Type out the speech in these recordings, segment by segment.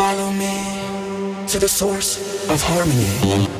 Follow me to the source of harmony.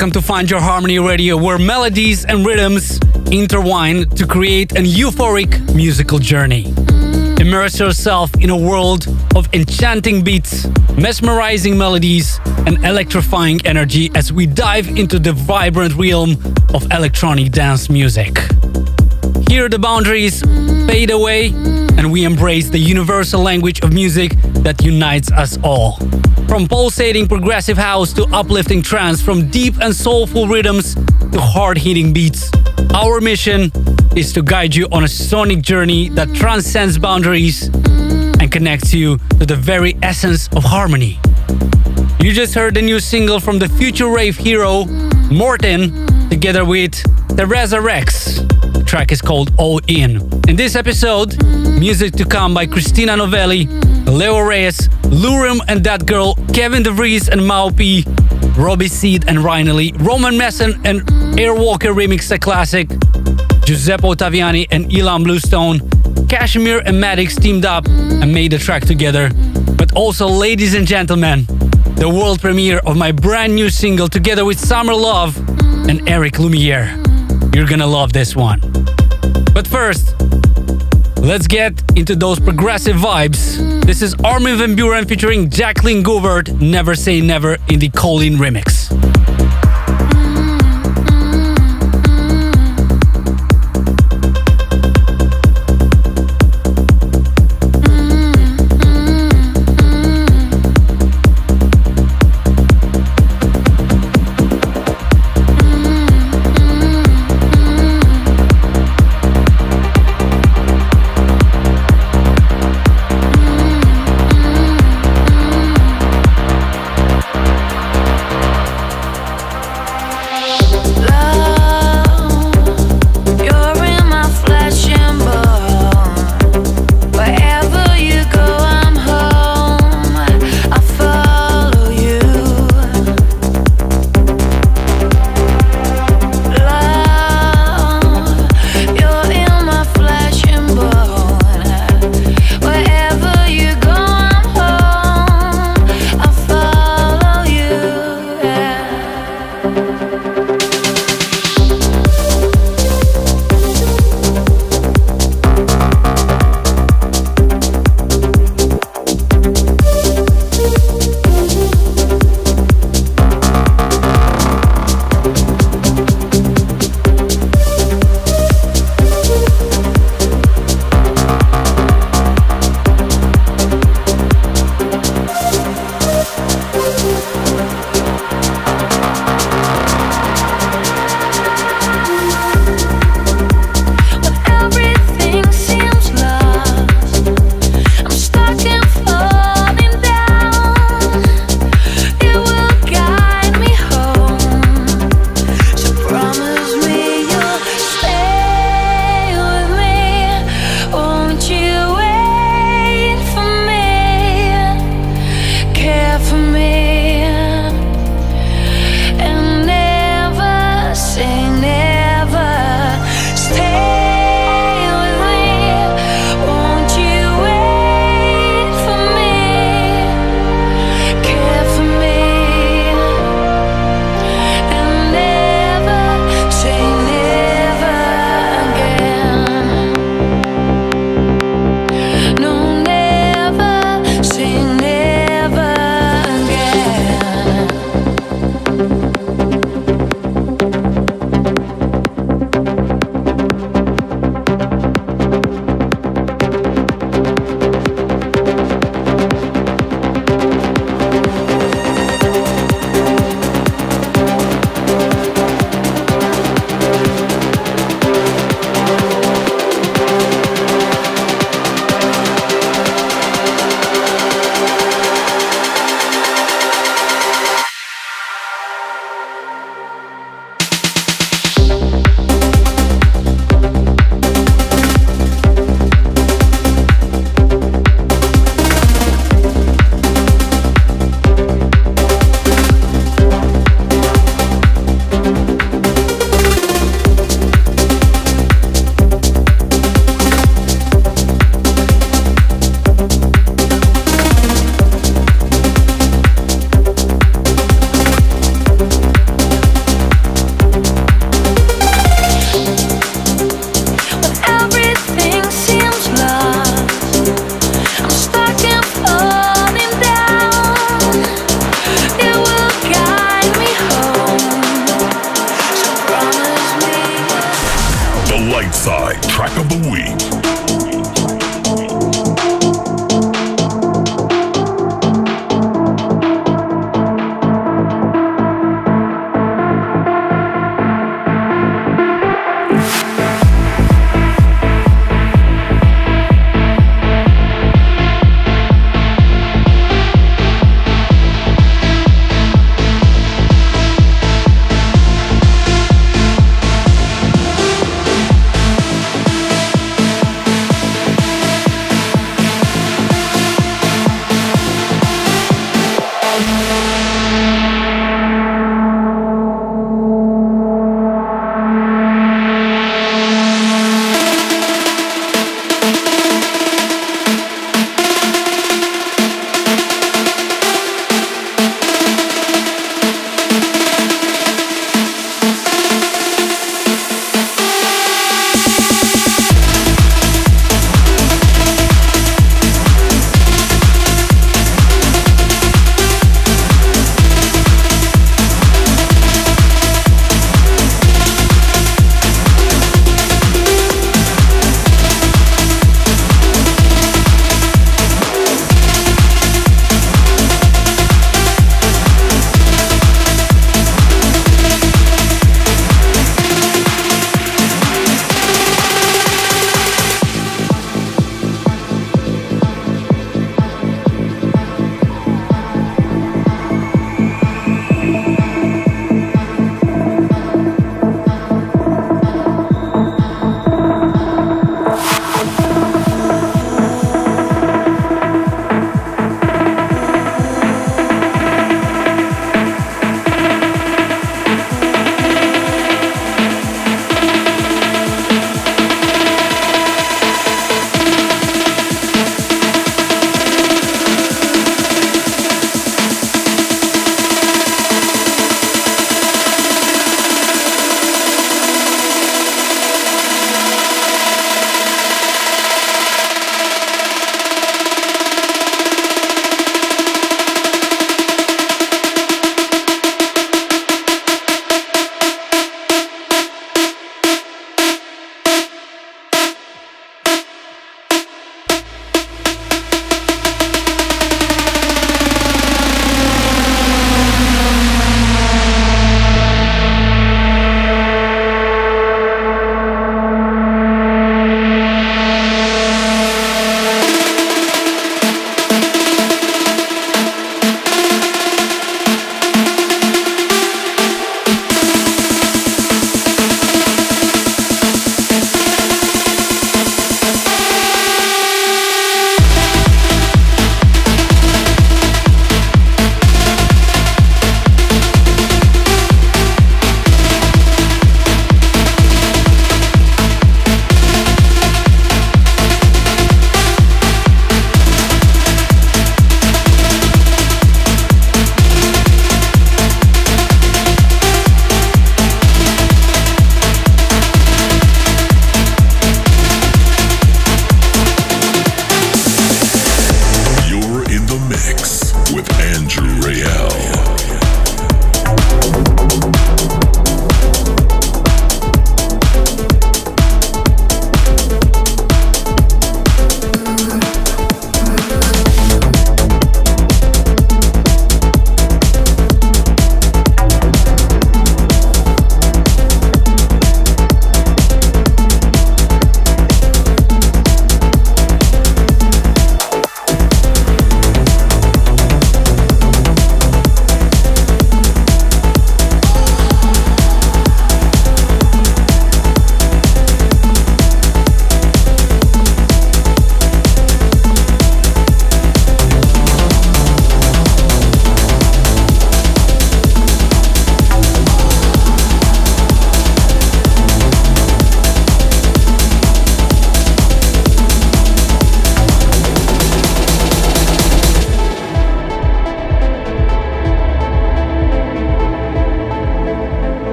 Welcome to Find Your Harmony Radio, where melodies and rhythms intertwine to create an euphoric musical journey. Immerse yourself in a world of enchanting beats, mesmerizing melodies, and electrifying energy as we dive into the vibrant realm of electronic dance music. Here the boundaries fade away and we embrace the universal language of music that unites us all. From pulsating progressive house to uplifting trance, from deep and soulful rhythms to hard-hitting beats, our mission is to guide you on a sonic journey that transcends boundaries and connects you to the very essence of harmony. You just heard the new single from the future rave hero, Morten, together with Teresa Rex. Track is called All In. In this episode, music to come by Christina Novelli, Leo Reyes, Lurum and That Girl, Kevin DeVries and Maupi, Robbie Seed and Lee, Roman Messer and Airwalker remixed a classic, Giuseppe Ottaviani and Ilan Bluestone, Cashmere and Maddox teamed up and made the track together. But also, ladies and gentlemen, the world premiere of my brand new single together with Summer Love and Eric Lumiere. You're gonna love this one. But first, let's get into those progressive vibes. This is Armin van Buuren featuring Jacqueline Govaert, Never Say Never in the Colleen remix.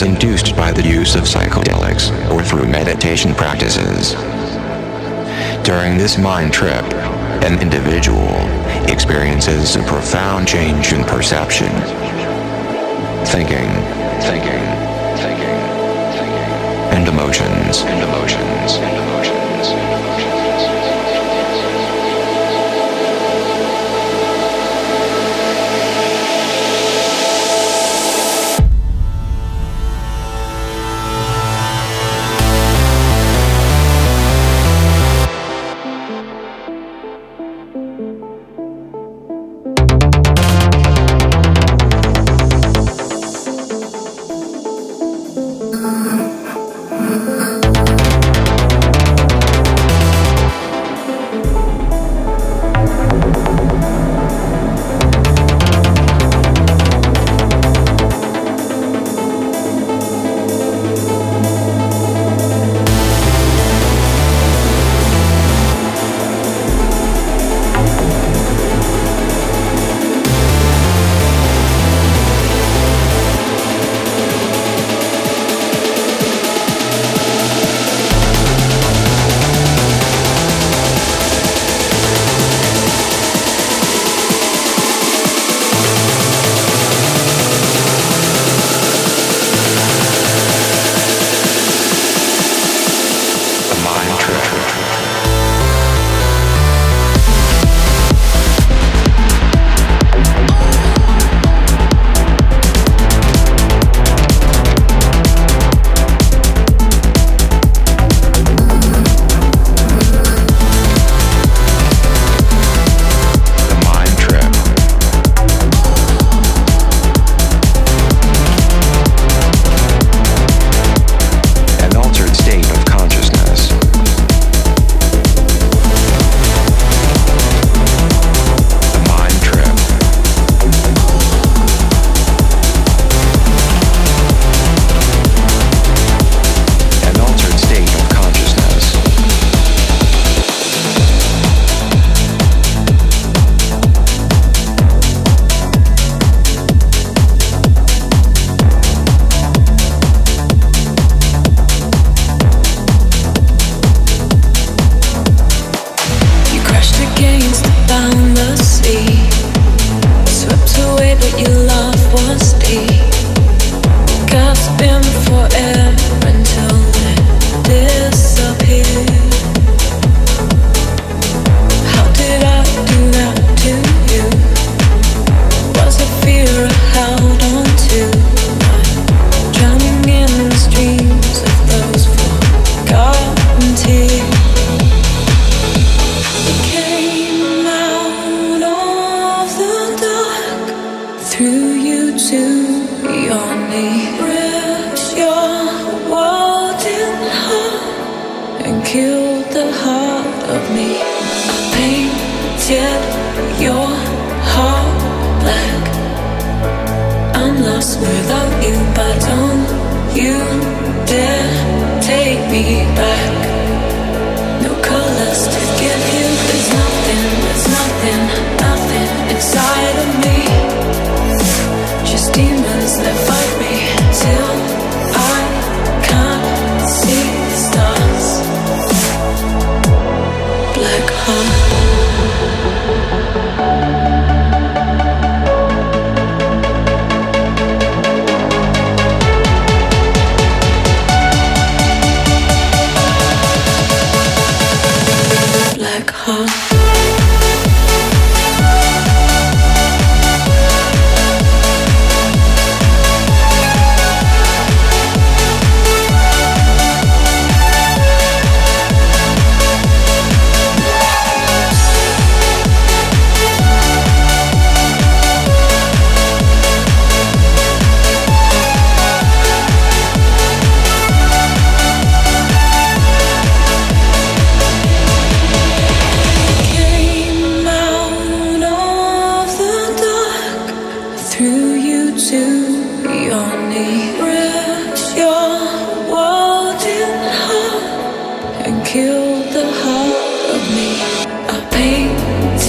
Consciousness that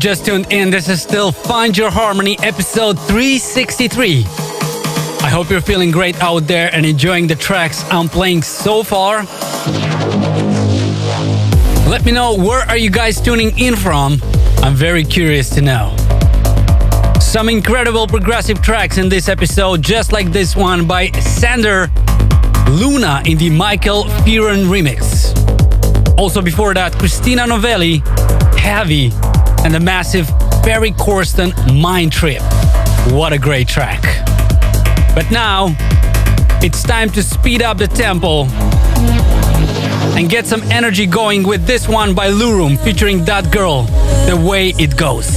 just tuned in, this is still Find Your Harmony episode 363. I hope you're feeling great out there and enjoying the tracks I'm playing so far. Let me know where are you guys tuning in from? I'm very curious to know. Some incredible progressive tracks in this episode, just like this one by Sander Luna in the Michael Fearon remix. Also before that, Christina Novelli, Heavy, and the massive Ferry Corsten Mind Trip. What a great track. But now, it's time to speed up the tempo and get some energy going with this one by Lurum featuring that girl, The Way It Goes.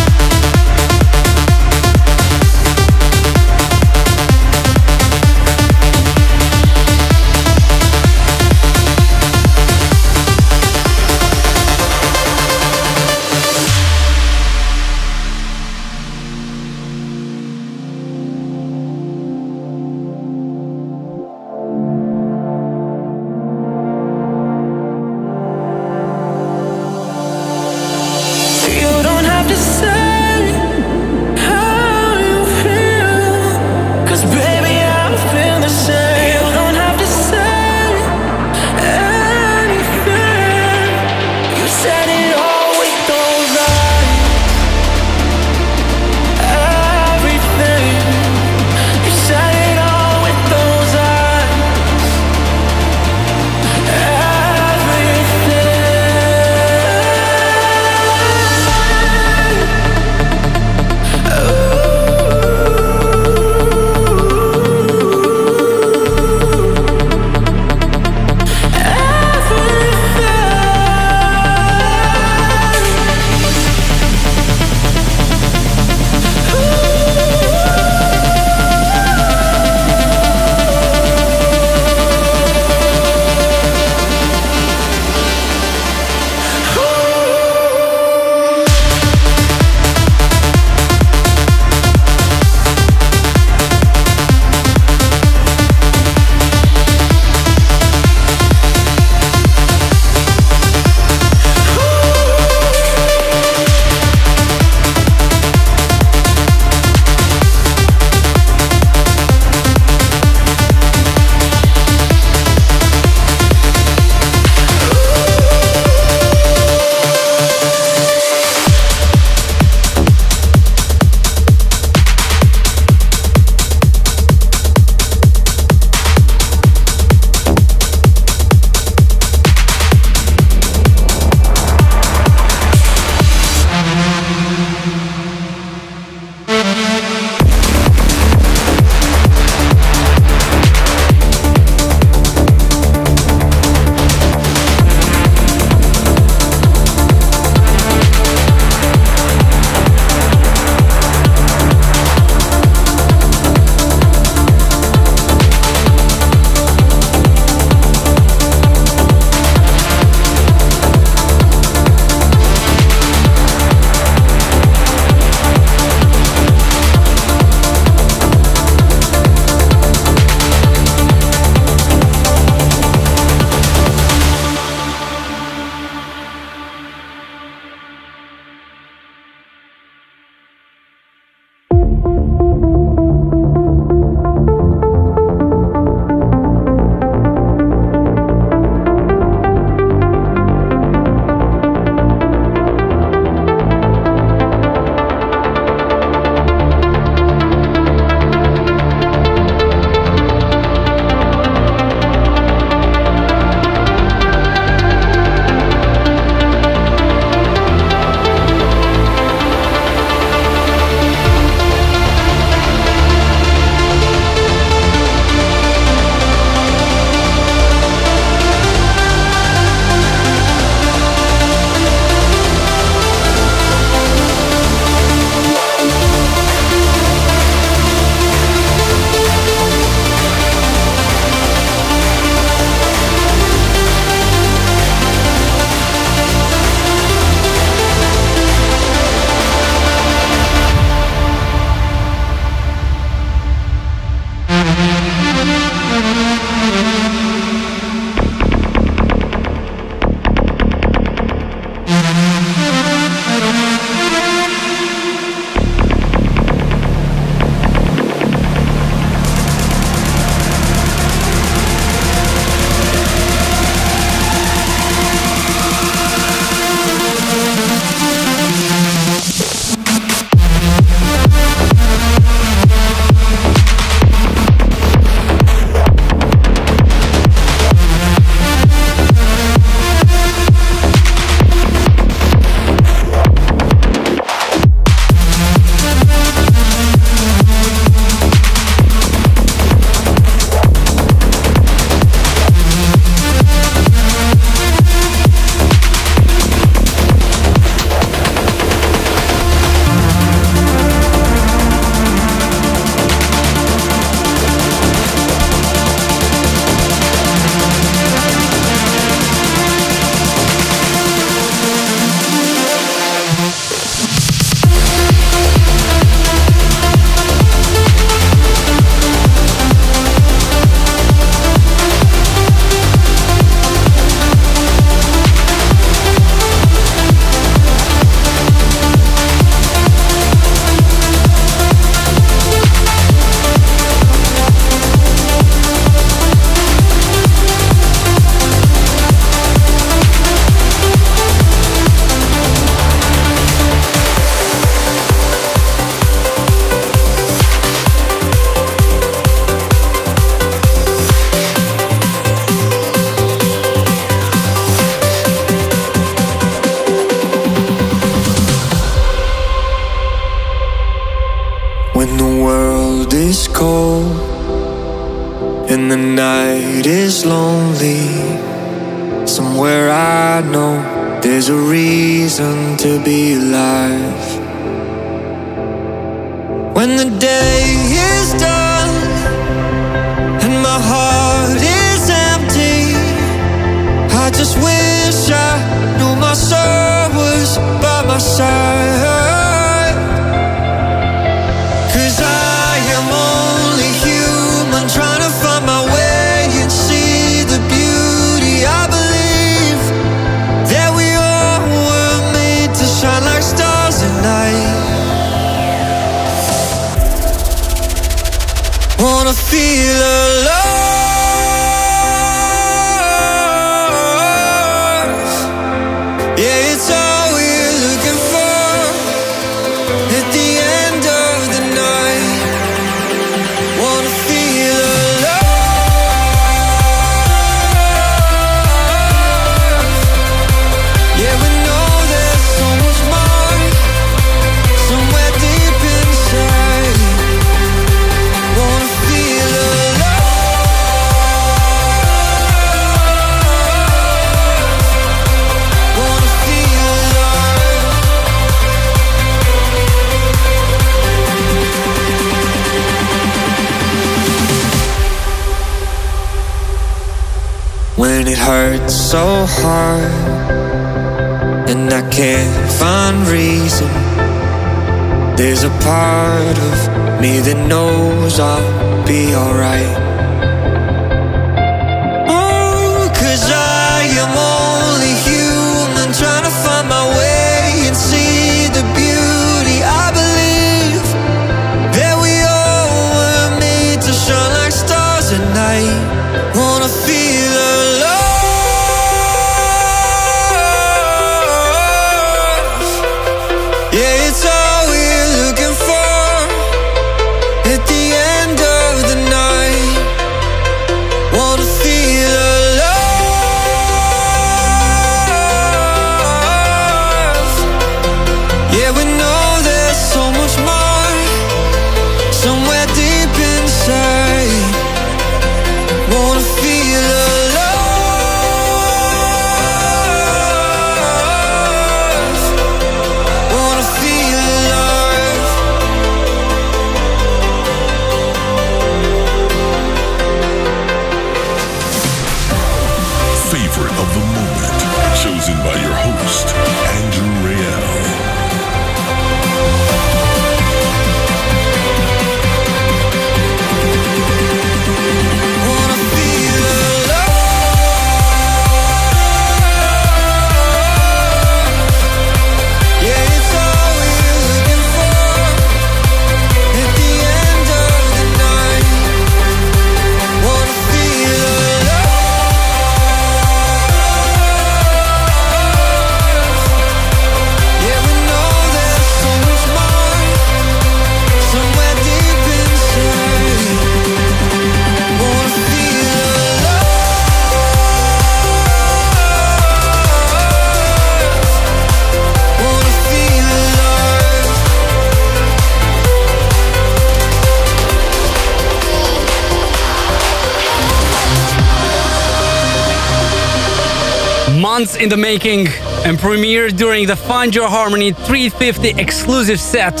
In the making and premiered during the Find Your Harmony 350 exclusive set.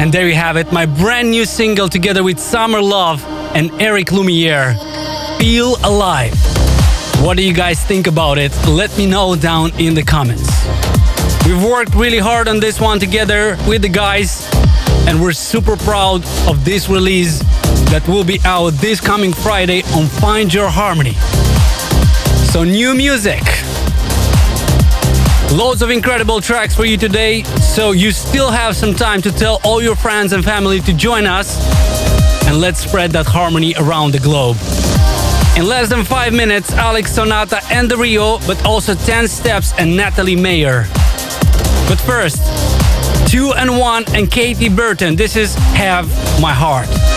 And there you have it, my brand new single together with Summer Love and Eric Lumiere. Feel Alive. What do you guys think about it? Let me know down in the comments. We've worked really hard on this one together with the guys, and we're super proud of this release that will be out this coming Friday on Find Your Harmony. So, new music. Loads of incredible tracks for you today, so you still have some time to tell all your friends and family to join us, and let's spread that harmony around the globe. In less than five minutes, Alex Sonata and TheRio, but also 10 Steps and Natalie Mayer. But first, 2 and 1 and Katie Burton. This is Have My Heart.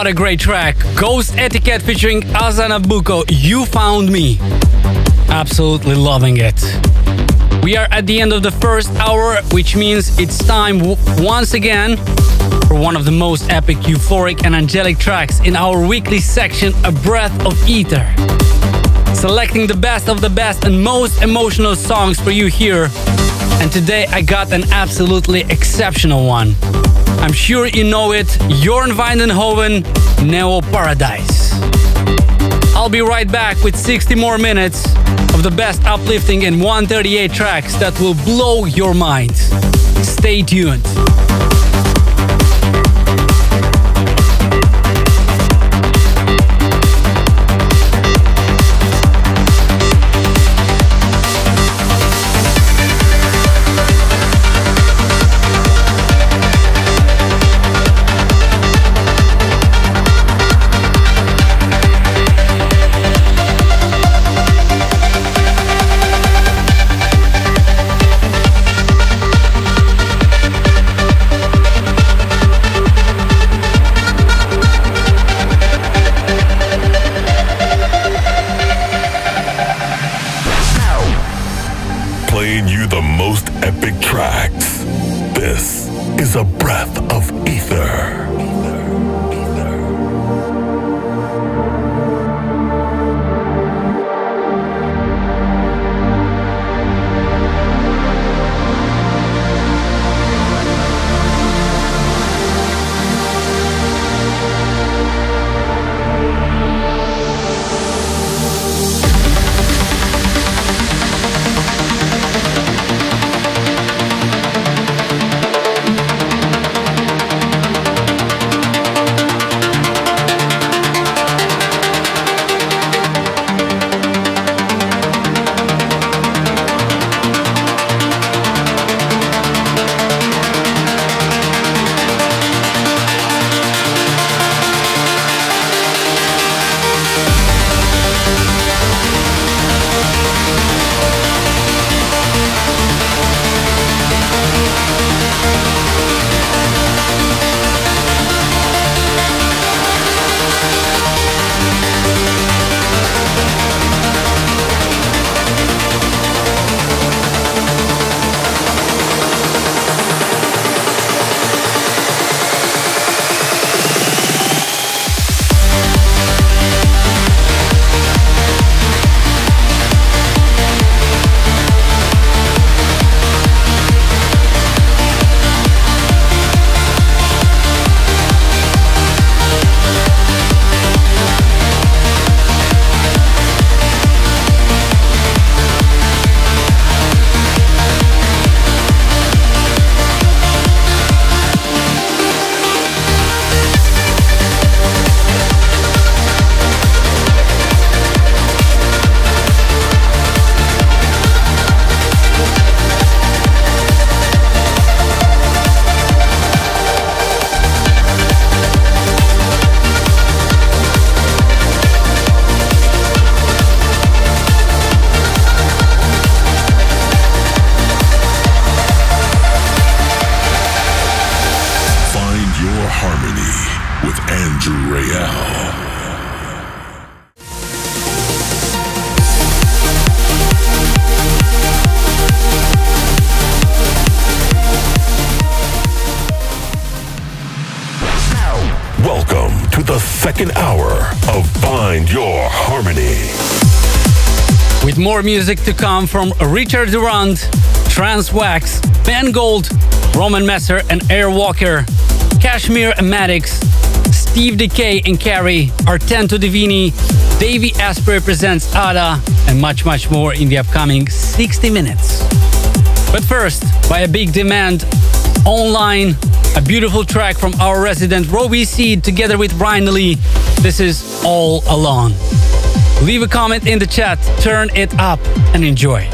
What a great track. Ghost Etiquette featuring Asa Nabuko. You found me. Absolutely loving it. We are at the end of the first hour, which means it's time once again for one of the most epic, euphoric, and angelic tracks in our weekly section, A Breath of Ether. Selecting the best of the best and most emotional songs for you here. And today I got an absolutely exceptional one. I'm sure you know it, Jorn van Deynhoven, Neo Paradise. I'll be right back with 60 more minutes of the best uplifting and 138 tracks that will blow your mind. Stay tuned. Second hour of Find Your Harmony. With more music to come from Richard Durand, Trance Wax, Ben Gold, Roman Messer and Airwalker, Kashmir and Maddox, Steve Dekay and Carrie, Artento Divini, Davey Asprey presents Ada, and much, much more in the upcoming 60 minutes. But first, by a big demand, online, a beautiful track from our resident Robbie Seed together with Brian Lee. This is All Alone. Leave a comment in the chat, turn it up, and enjoy.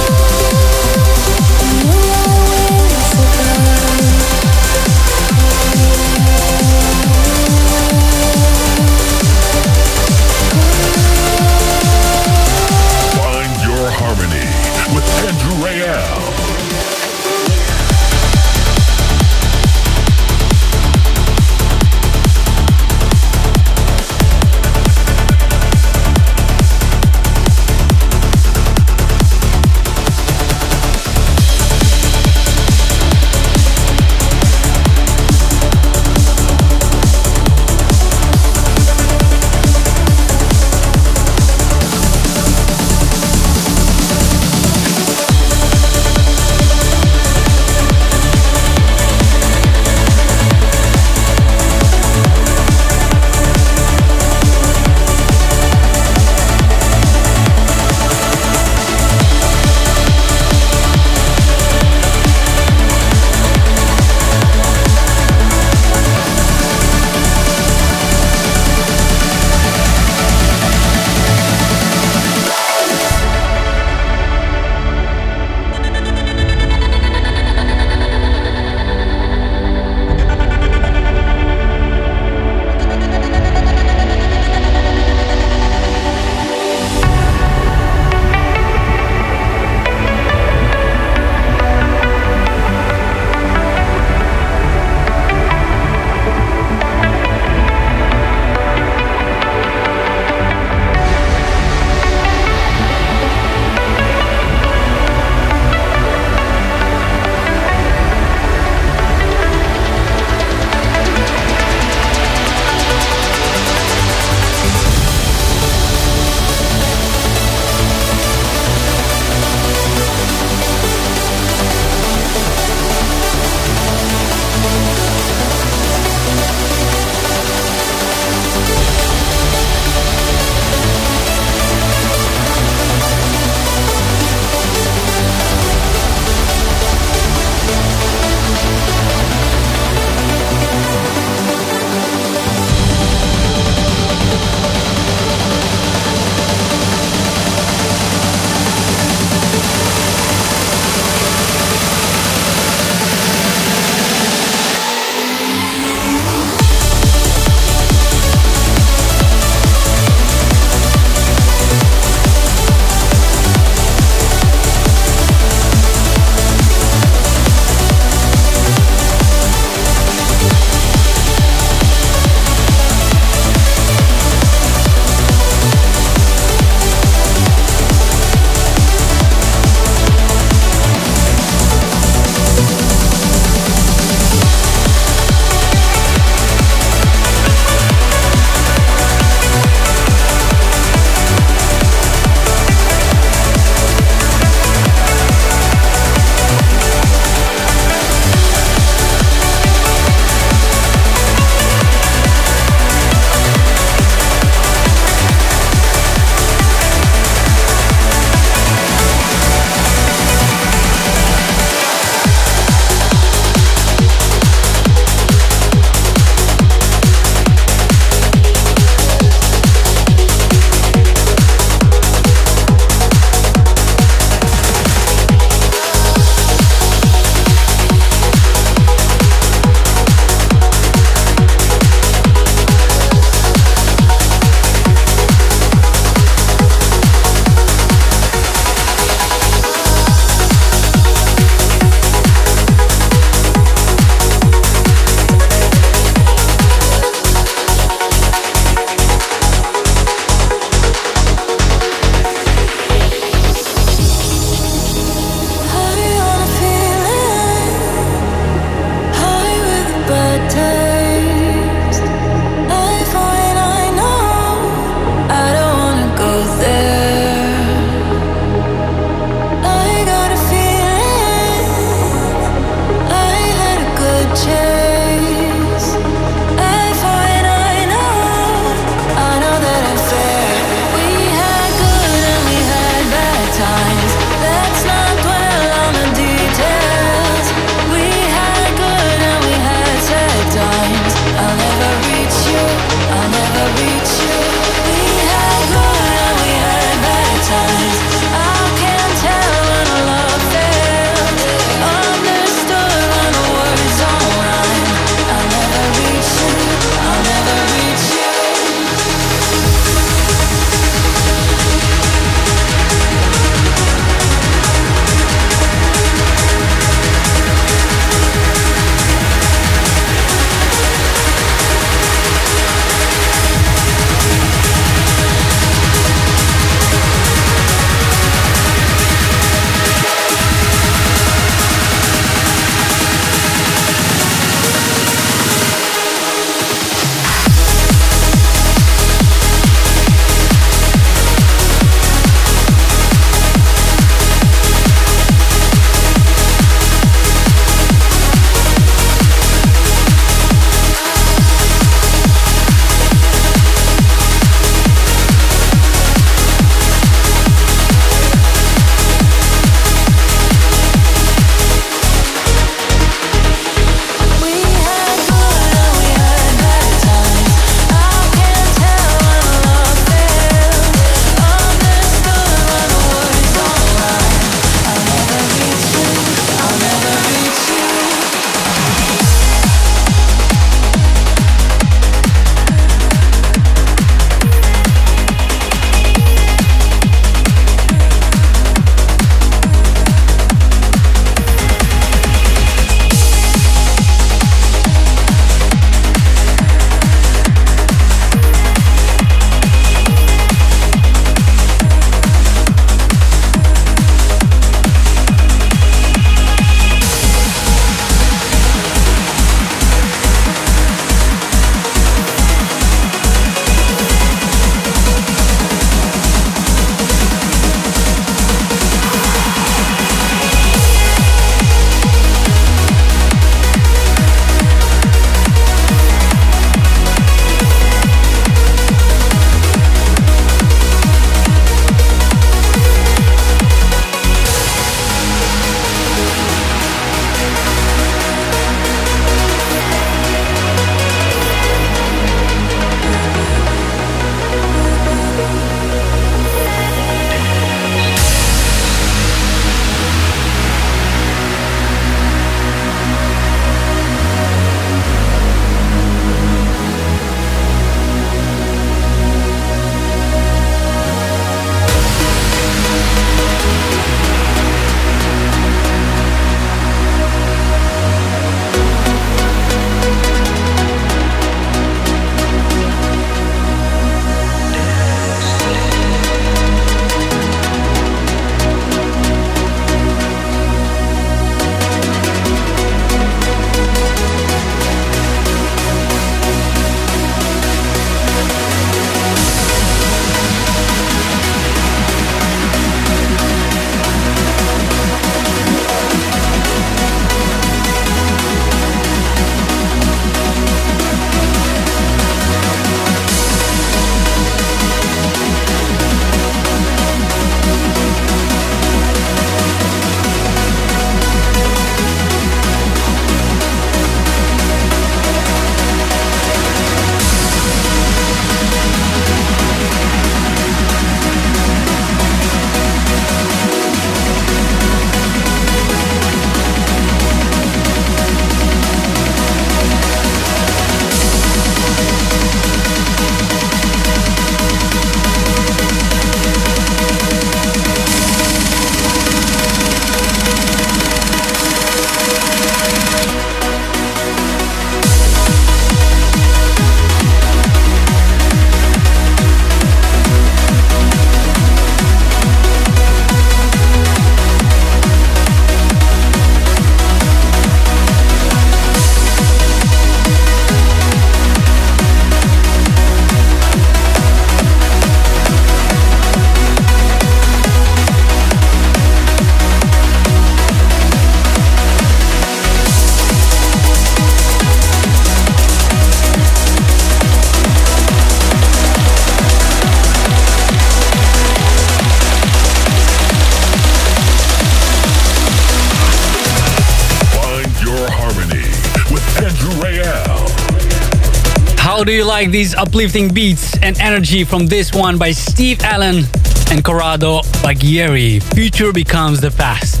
Do you like these uplifting beats and energy from this one by Steve Allen and Corrado Baggieri? Future becomes the past.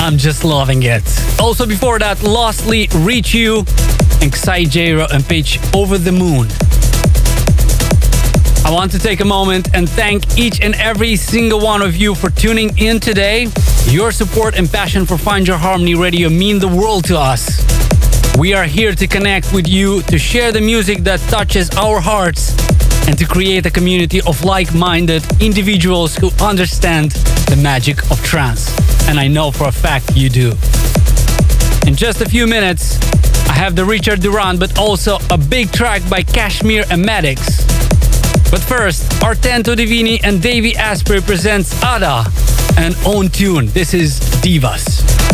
I'm just loving it. Also before that, lastly, Reach You, and XiJaro and Pitch Over the Moon. I want to take a moment and thank each and every single one of you for tuning in today. Your support and passion for Find Your Harmony Radio mean the world to us. We are here to connect with you, to share the music that touches our hearts, and to create a community of like minded individuals who understand the magic of trance. And I know for a fact you do. In just a few minutes, I have the Richard Durand, but also a big track by Kashmir and Maddox. But first, Artento Divini and Davey Asprey presents Ada, an own tune. This is Divas.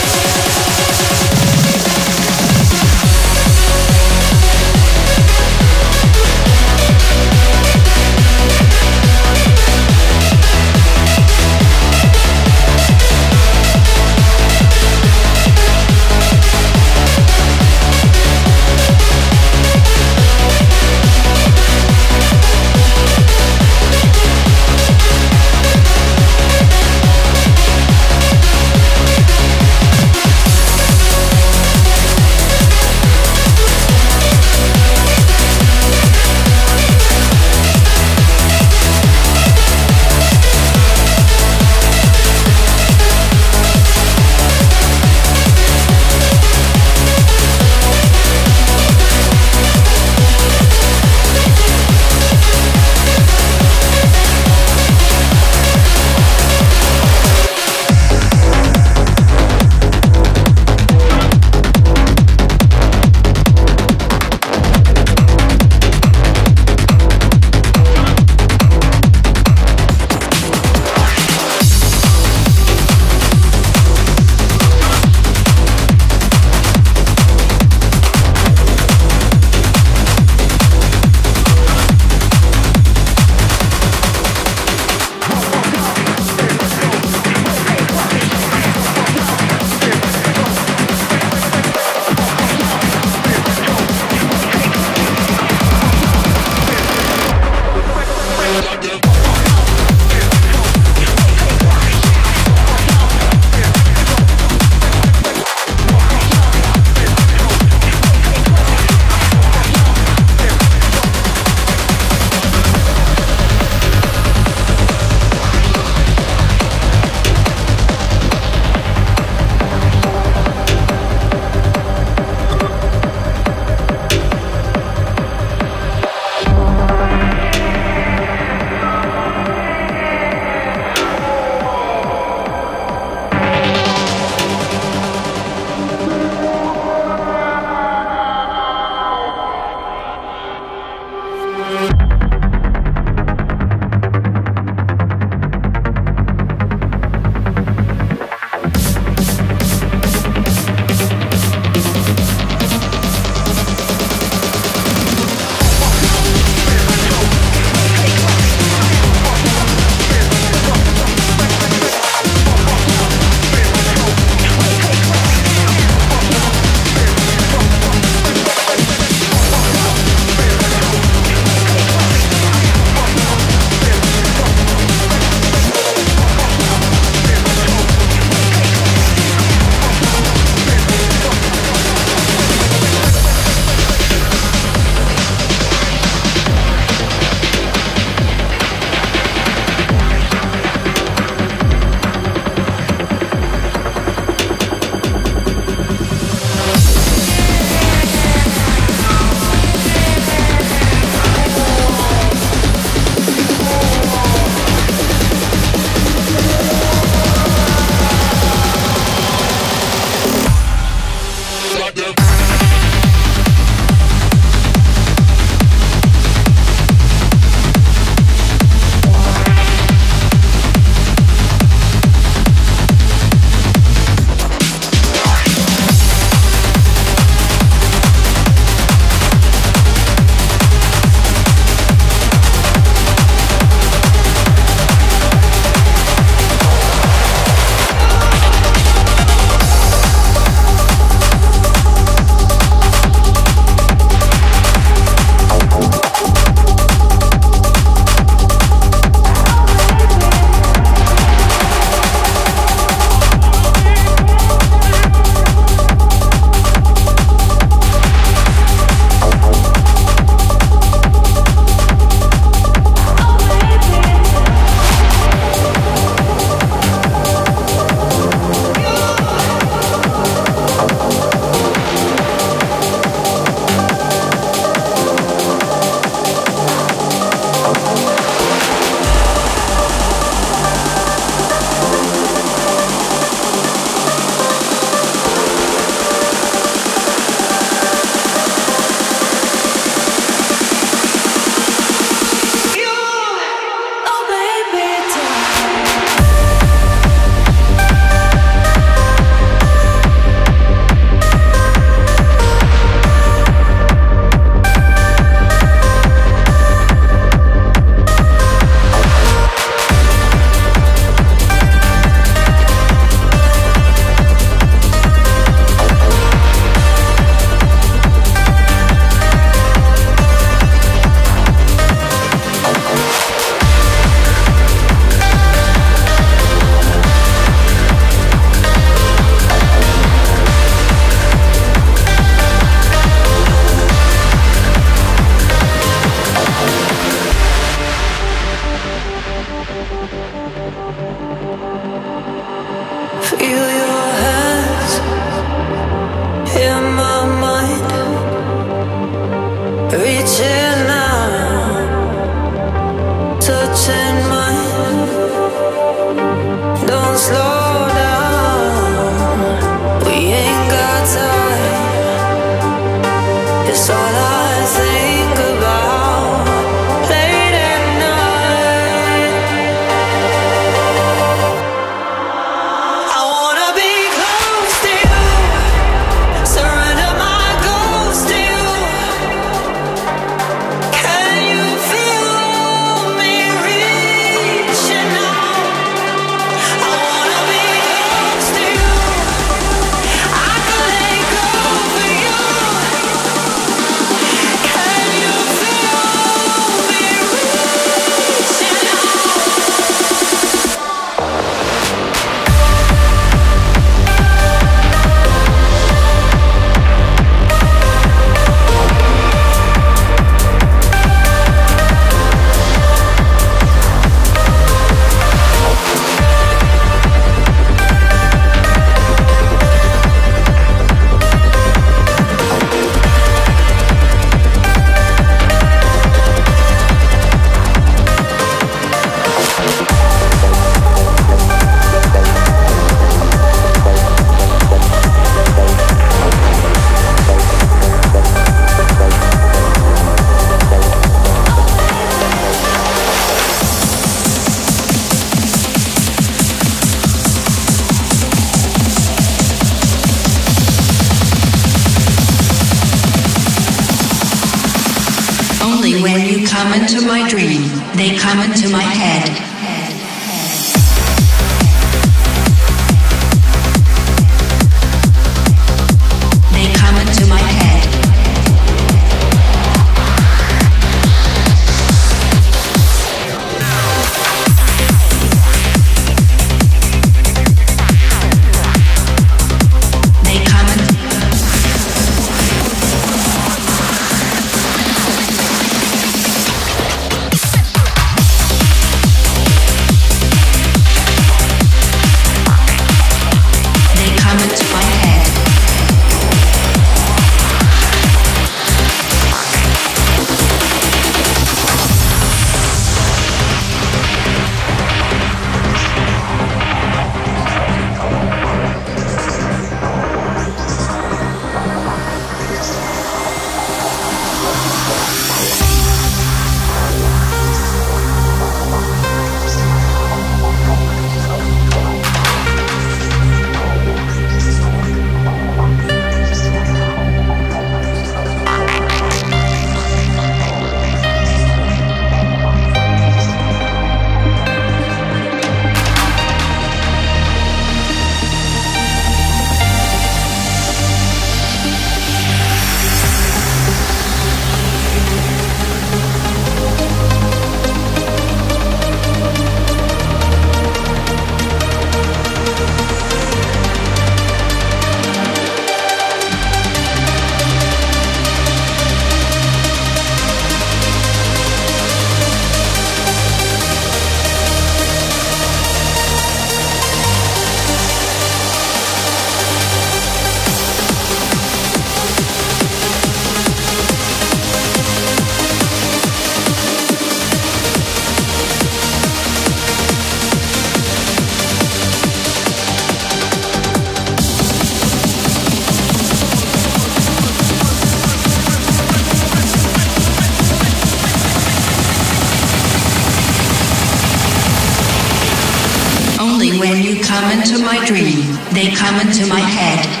when you come into my dream, they come into my head.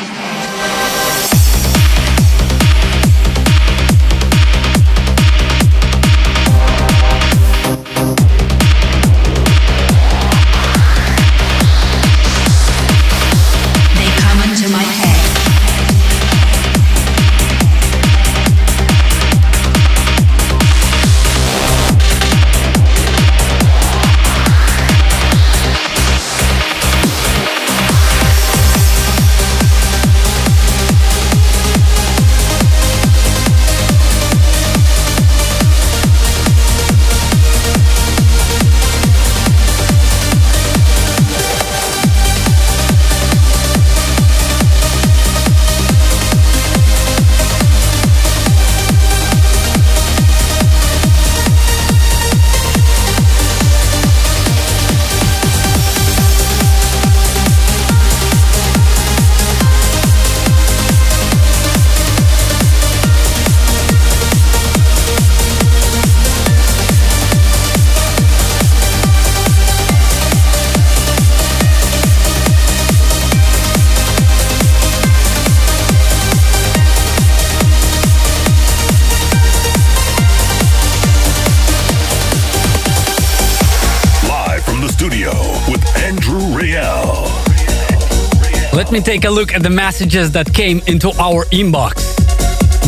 Let me take a look at the messages that came into our inbox.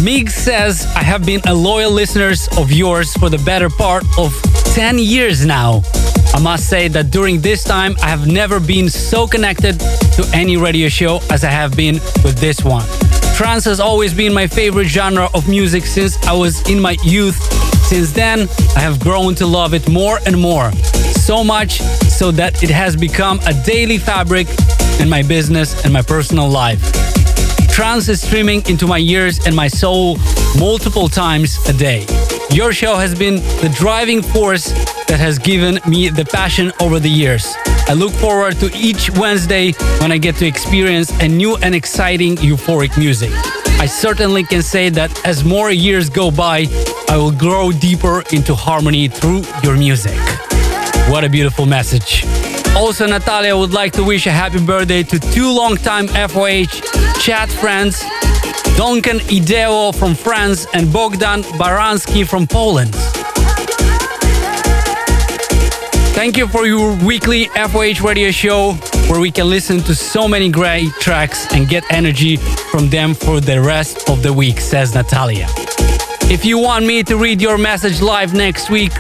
Mig says, I have been a loyal listener of yours for the better part of 10 years now. I must say that during this time, I have never been so connected to any radio show as I have been with this one. Trance has always been my favorite genre of music since I was in my youth. Since then, I have grown to love it more and more. So much so that it has become a daily fabric in my business and my personal life. Trance is streaming into my ears and my soul multiple times a day. Your show has been the driving force that has given me the passion over the years. I look forward to each Wednesday when I get to experience a new and exciting euphoric music. I certainly can say that as more years go by, I will grow deeper into harmony through your music. What a beautiful message. Also, Natalia would like to wish a happy birthday to two long-time FOH chat friends, Duncan Ideo from France, and Bogdan Baranski from Poland. Thank you for your weekly FOH radio show where we can listen to so many great tracks and get energy from them for the rest of the week, says Natalia. If you want me to read your message live next week,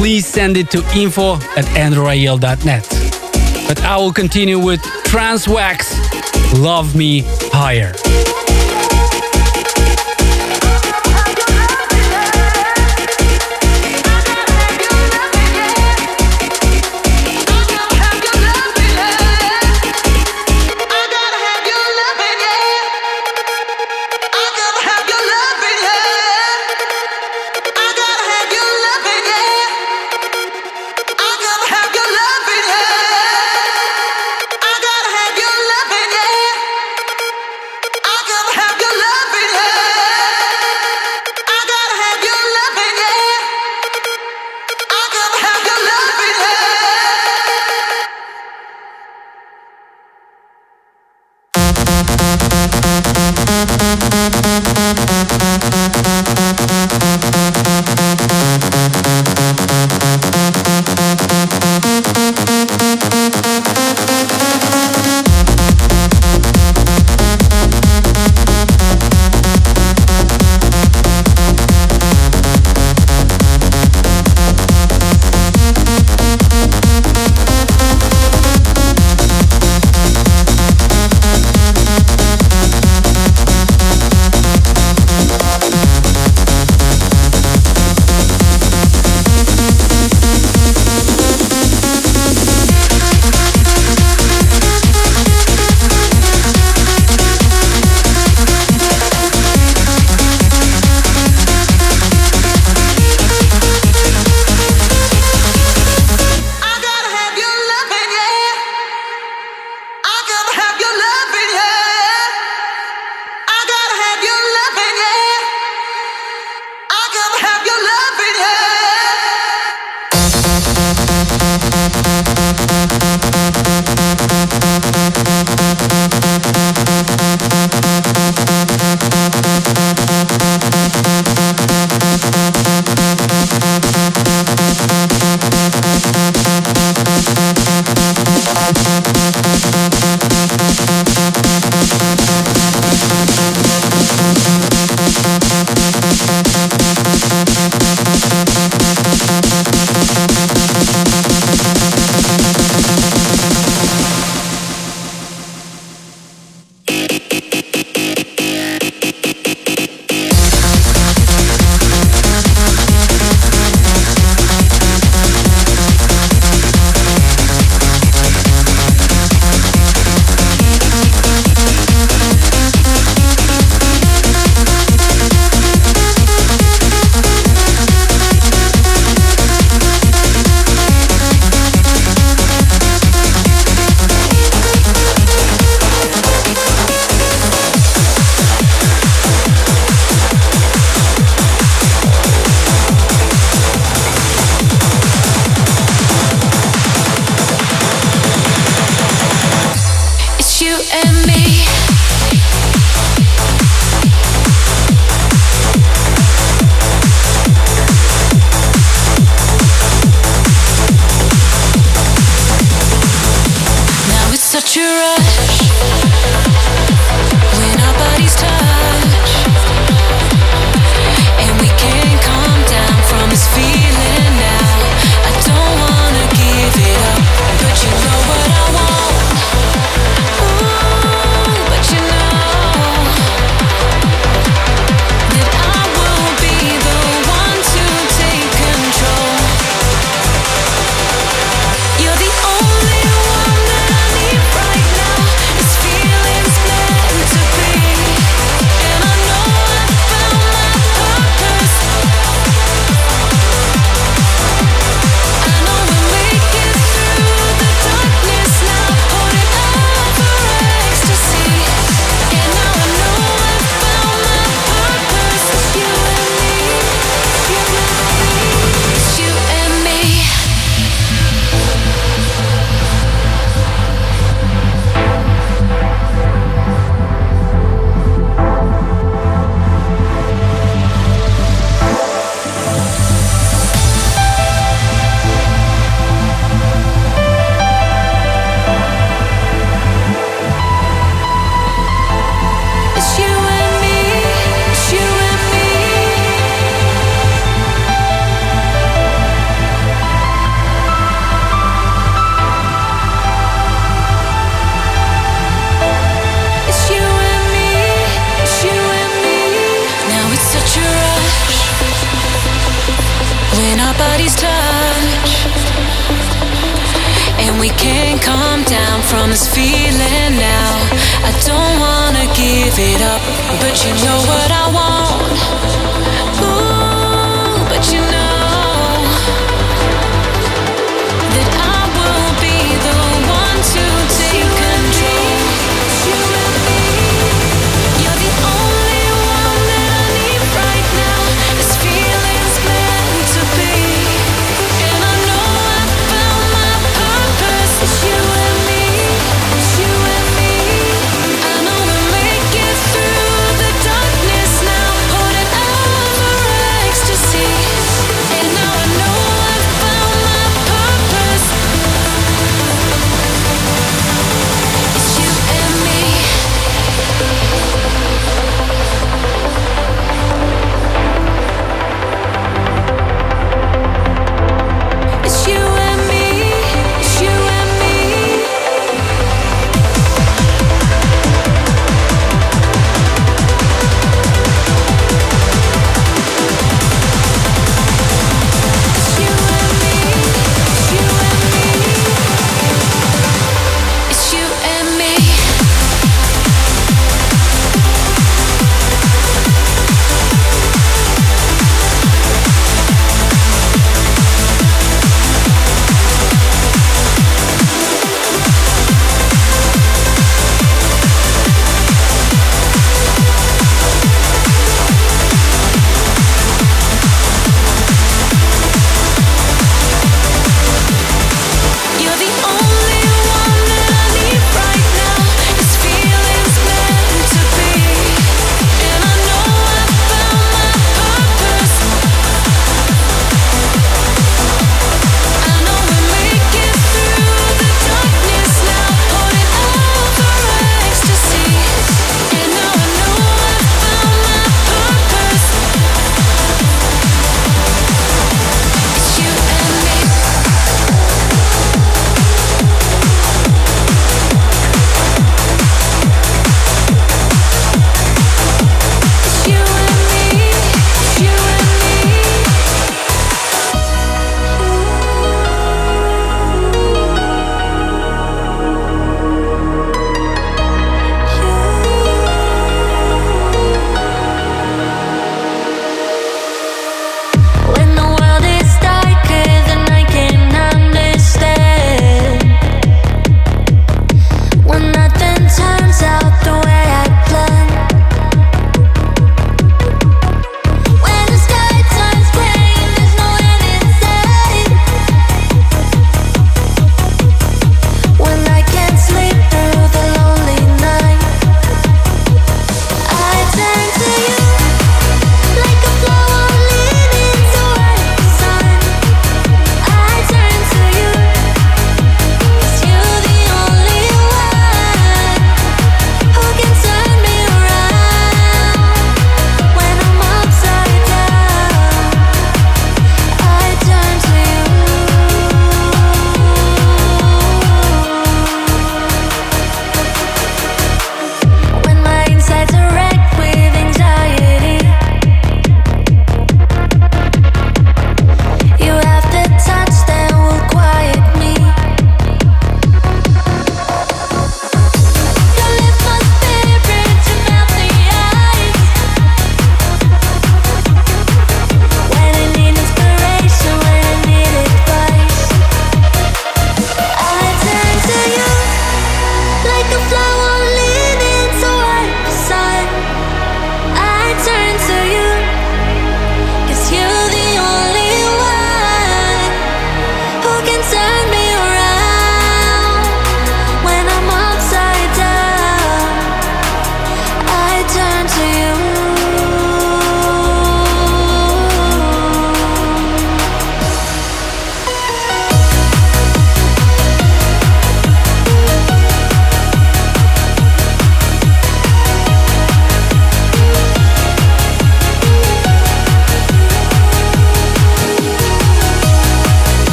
please send it to info at andrewrayel.net. But I will continue with Trance Wax Love Me Higher.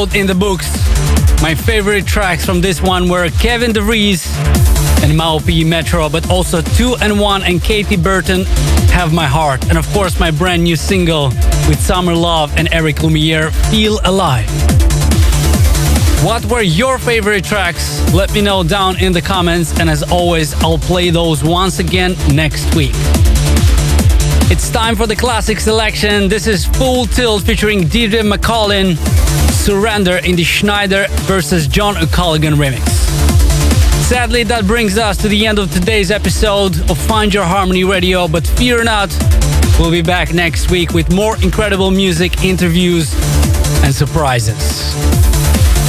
Episode in the books. My favorite tracks from this one were Kevin de Vries and Mao P Metro, but also 2 and 1 and Katie Burton Have My Heart. And of course, my brand new single with Summer Love and Eric Lumiere, Feel Alive. What were your favorite tracks? Let me know down in the comments, and as always, I'll play those once again next week. It's time for the classic selection. This is Full Tilt featuring Deirdre McCallin, Surrender in the Sneijder versus John O'Callaghan remix. Sadly, that brings us to the end of today's episode of Find Your Harmony Radio, but fear not, we'll be back next week with more incredible music, interviews, and surprises.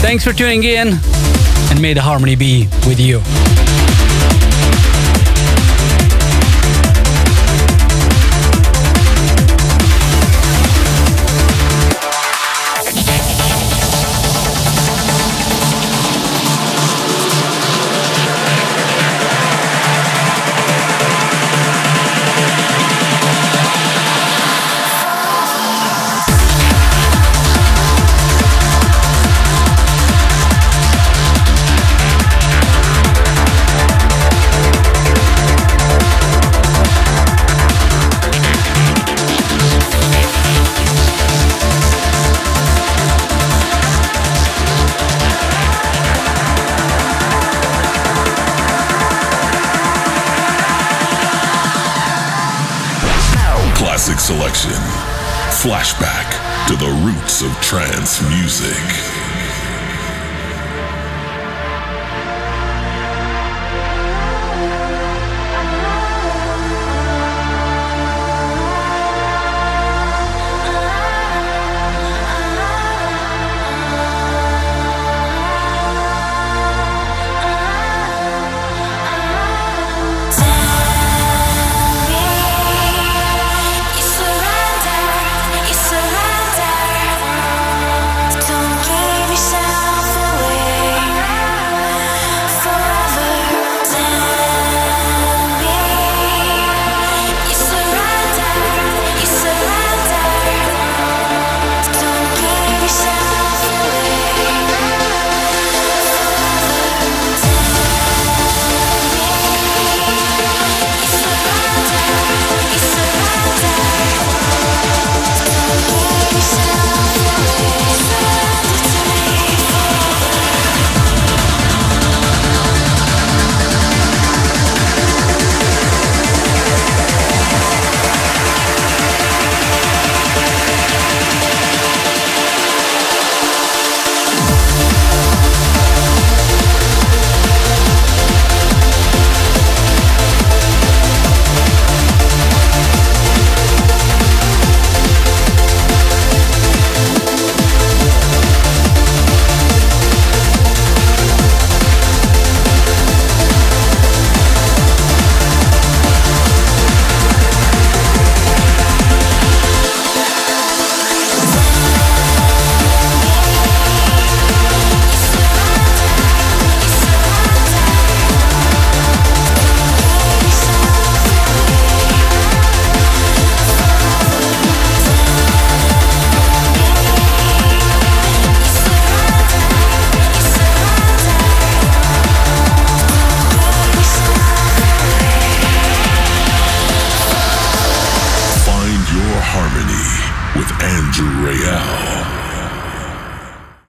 Thanks for tuning in, and may the harmony be with you.